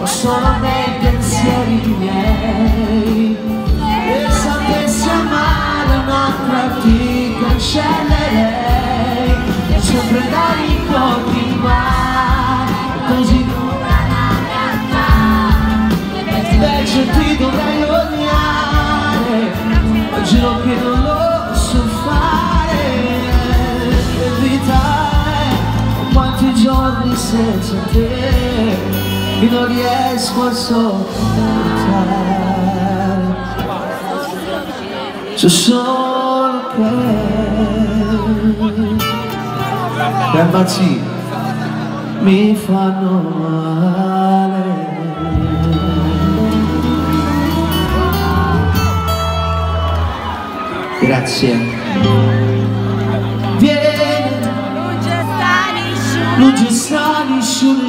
ma sono nei pensieri miei. E sapessi amare un'altra ti cancellerei. E sempre da continuare così invece ti dovrei odiare ma giuro che non lo so fare. Evitare quanti giorni senza te che non riesco a sopportare. C'è solo che le baci mi fanno male. Grazie. Vieni ci sta nessuno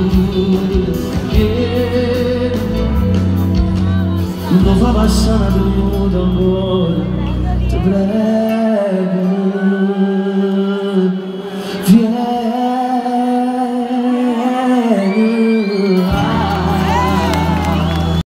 non mi sento pure tutti Non fa